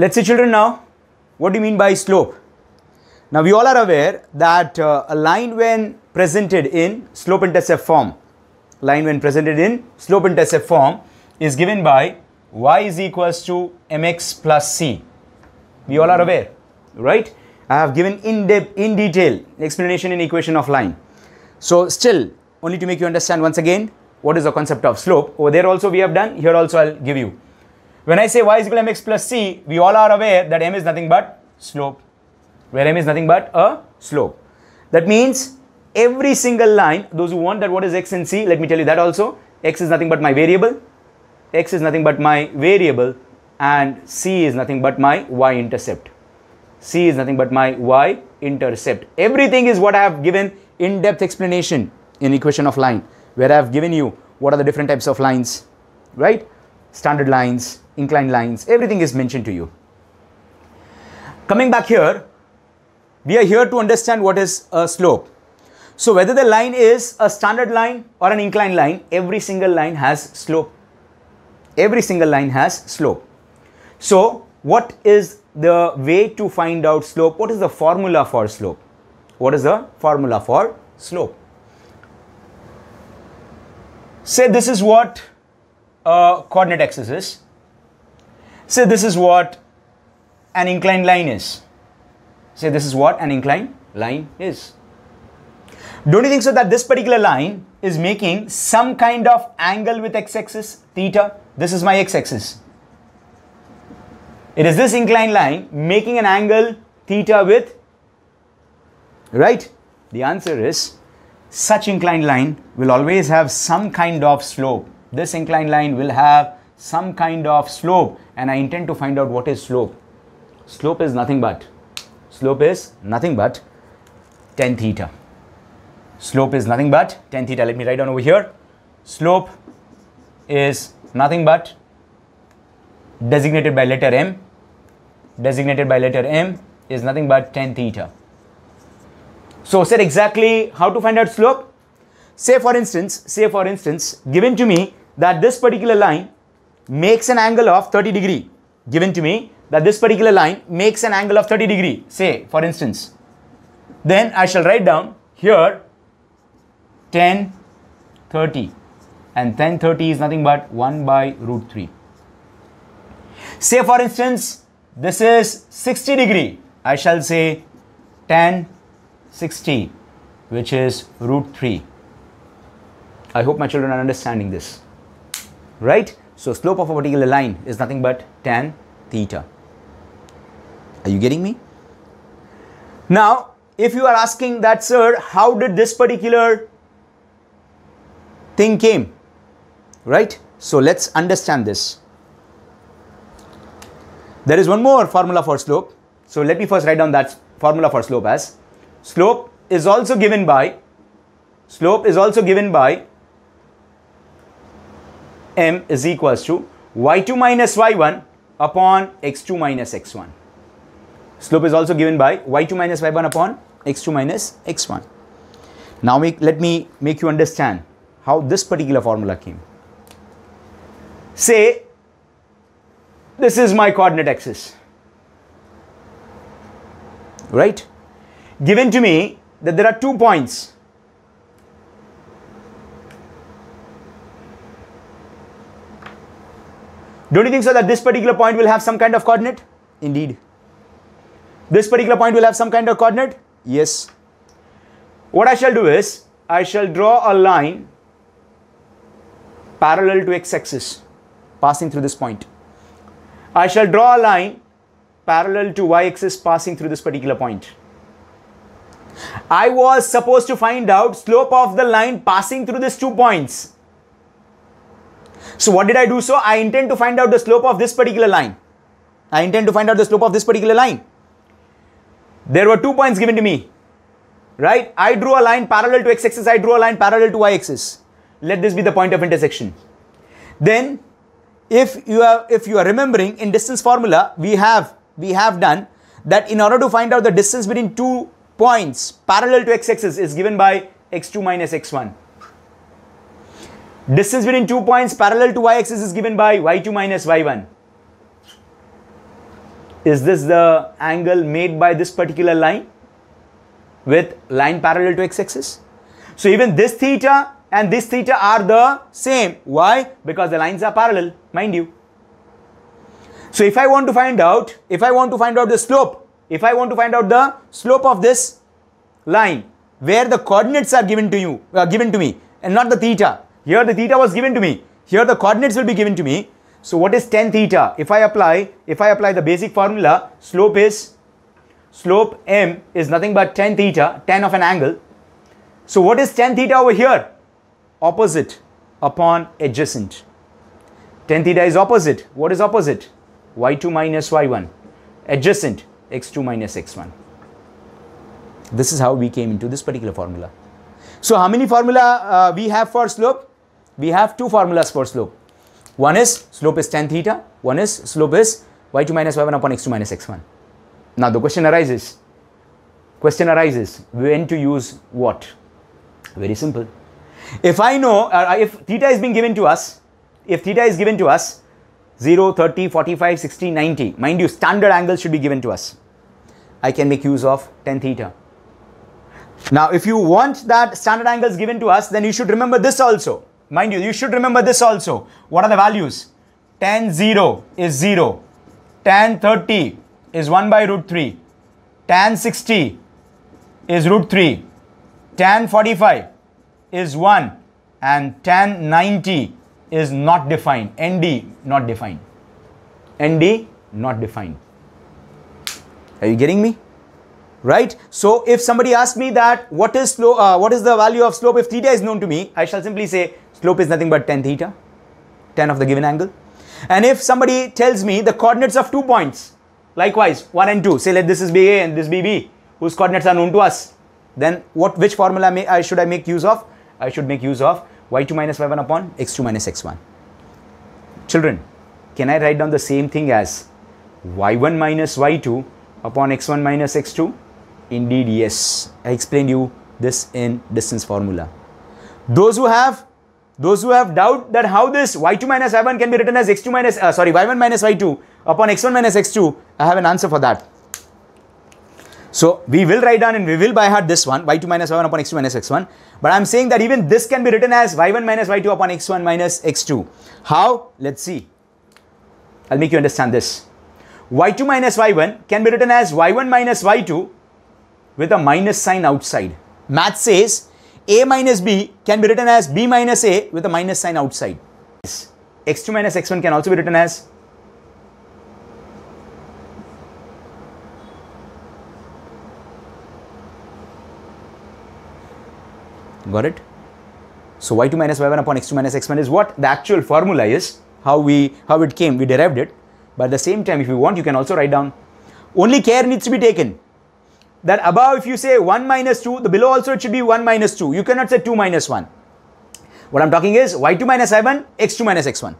Let's see children now, what do you mean by slope? Now we all are aware that uh, a line when presented in slope intercept form, line when presented in slope intercept form is given by y is equals to mx plus c. We all are aware, right? I have given in depth, in detail explanation in equation of line. So still, only to make you understand once again, what is the concept of slope. Over there also we have done, here also I'll give you. When I say y is equal to mx plus c, we all are aware that m is nothing but slope, where m is nothing but a slope. That means every single line, those who want that what is x and c, let me tell you that also, x is nothing but my variable, x is nothing but my variable and c is nothing but my y-intercept. c is nothing but my y-intercept. Everything is what I have given in-depth explanation in equation of line where I have given you what are the different types of lines, right? Standard lines, inclined lines, everything is mentioned to you. Coming back here, we are here to understand what is a slope. So whether the line is a standard line or an inclined line, every single line has slope. Every single line has slope. So what is the way to find out slope? What is the formula for slope? What is the formula for slope? Say this is what a coordinate axis is. Say this is what an inclined line is. Say this is what an inclined line is. Don't you think so that this particular line is making some kind of angle with x-axis, theta? This is my x-axis. It is this inclined line making an angle theta with, right? The answer is such inclined line will always have some kind of slope. This inclined line will have some kind of slope and I intend to find out what is slope. Slope is nothing but, slope is nothing but tan theta. Slope is nothing but tan theta. Let me write down over here. Slope is nothing but designated by letter M. Designated by letter M is nothing but tan theta. So said exactly how to find out slope. Say for instance, say for instance, given to me that this particular line makes an angle of 30 degree. Given to me that this particular line makes an angle of 30 degree. Say for instance, then I shall write down here tan 30 and tan 30 is nothing but 1 by root 3 say for instance this is 60 degree. I shall say tan 60 which is root 3 i hope my children are understanding this. Right so slope of a particular line is nothing but tan theta. Are you getting me? Now if you are asking that sir how did this particular thing came? Right? So let's understand this. There is one more formula for slope. So let me first write down that formula for slope as. Slope is also given by slope is also given by m is equals to y2 minus y1 upon x2 minus x1 slope is also given by y2 minus y1 upon x2 minus x1 now let me make you understand how this particular formula came. Say, this is my coordinate axis, right? Given to me that there are two points. Don't you think so that this particular point will have some kind of coordinate? Indeed. This particular point will have some kind of coordinate? Yes. What I shall do is, I shall draw a line parallel to x-axis passing through this point. I shall draw a line parallel to y-axis passing through this particular point. I was supposed to find out slope of the line passing through these two points. So what did I do so? I intend to find out the slope of this particular line. I intend to find out the slope of this particular line. There were two points given to me, right? I drew a line parallel to x-axis, I drew a line parallel to y-axis let this be the point of intersection then if you are if you are remembering in distance formula we have we have done that in order to find out the distance between two points parallel to x-axis is given by x2 minus x1 distance between two points parallel to y-axis is given by y2 minus y1 Is this the angle made by this particular line with line parallel to x-axis? So even this theta and this theta are the same. Why? Because the lines are parallel, mind you. So if I want to find out, if I want to find out the slope, if I want to find out the slope of this line where the coordinates are given to you, uh, given to me and not the theta. Here the theta was given to me. Here the coordinates will be given to me. So what is tan theta? If I apply, if I apply the basic formula, slope is, slope m is nothing but tan theta, tan of an angle. So what is tan theta over here? Opposite upon adjacent. Tan theta is opposite. What is opposite? y2 minus y1. Adjacent, x2 minus x1. This is how we came into this particular formula. So how many formula uh, we have for slope? We have two formulas for slope. One is slope is tan theta. One is slope is y2 minus y1 upon x2 minus x1. Now the question arises. Question arises when to use what? Very simple. If I know, uh, if theta is being given to us, if theta is given to us, 0, 30, 45, 60, 90, mind you, standard angles should be given to us. I can make use of tan theta. Now, if you want that standard angles given to us, then you should remember this also. Mind you, you should remember this also. What are the values? Tan 0 is 0. Tan 30 is 1 by root 3. Tan 60 is root 3. Tan 45 is 1. And tan 90 is not defined. ND not defined. ND not defined. Are you getting me? right? So if somebody asks me that what is uh, what is the value of slope if theta is known to me, I shall simply say slope is nothing but tan theta, tan of the given angle. And if somebody tells me the coordinates of two points, likewise 1 and 2, say let this is BA and this BB, whose coordinates are known to us, then what which formula may I should I make use of? I should make use of y2 minus y1 upon x2 minus x1. Children, can I write down the same thing as y1 minus y2 upon x1 minus x2? Indeed, yes. I explained you this in distance formula. Those who have those who have doubt that how this y2 minus y1 can be written as x2 minus uh, sorry y1 minus y2 upon x1 minus x2, I have an answer for that. So we will write down and we will by heart this one y2 minus y1 upon x2 minus x1. But I'm saying that even this can be written as y1 minus y2 upon x1 minus x2. How? Let's see. I'll make you understand this. y2 minus y1 can be written as y1 minus y2 with a minus sign outside. Math says a minus b can be written as b minus a with a minus sign outside. x2 minus x1 can also be written as Got it? So y2 minus y1 upon x2 minus x1 is what the actual formula is, how we how it came, we derived it. But at the same time, if you want, you can also write down. Only care needs to be taken that above if you say 1 minus 2, the below also it should be 1 minus 2. You cannot say 2 minus 1. What I'm talking is y2 minus y1, x2 minus x1.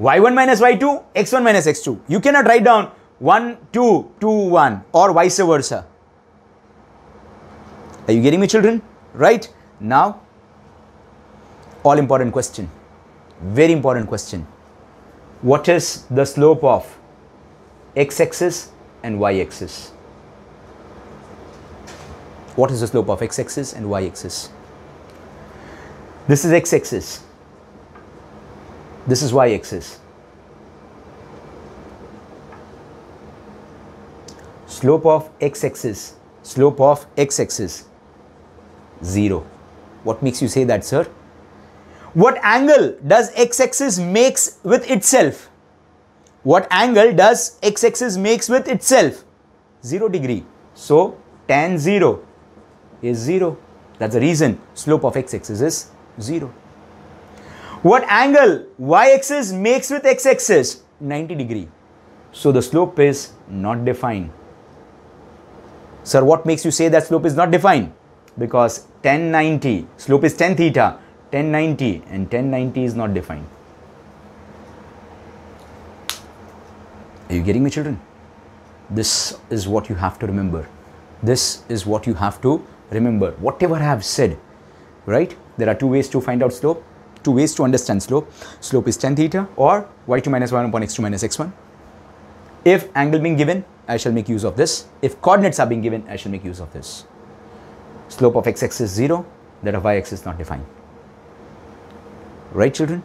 y1 minus y2, x1 minus x2. You cannot write down 1, 2, 2, 1 or vice versa. Are you getting me children? Right? Now, all important question. Very important question. What is the slope of x-axis and y-axis? What is the slope of x-axis and y-axis. This is x-axis. This is y-axis. Slope of x-axis, slope of x-axis, 0. What makes you say that, sir? What angle does x-axis makes with itself? What angle does x-axis makes with itself? 0 degree. So, tan 0 is 0. That's the reason slope of x-axis is 0. What angle y-axis makes with x-axis? 90 degree. So the slope is not defined. Sir, what makes you say that slope is not defined? Because tan 90, slope is tan theta, tan 90 and tan 90 is not defined. Are you getting me children? This is what you have to remember. This is what you have to remember whatever I have said, right? There are two ways to find out slope, two ways to understand slope. Slope is tan theta or y2 minus 1 upon x2 minus x1. If angle being given, I shall make use of this. If coordinates are being given, I shall make use of this. Slope of x-axis is 0, that of y-axis is not defined. Right children?